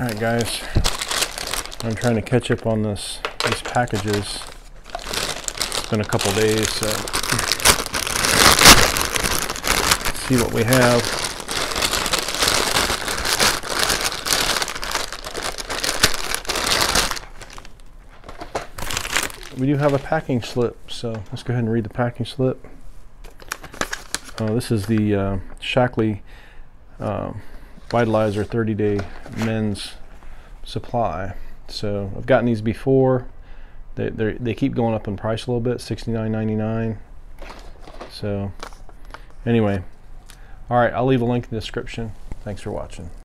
All right, guys. I'm trying to catch up on this these packages. It's been a couple days, so let's see what we have. We do have a packing slip, so let's go ahead and read the packing slip. Uh, this is the uh, Shaklee uh, Vitalizer 30 day men's supply. So I've gotten these before. They they keep going up in price a little bit, $69.99. So anyway, all right, I'll leave a link in the description. Thanks for watching.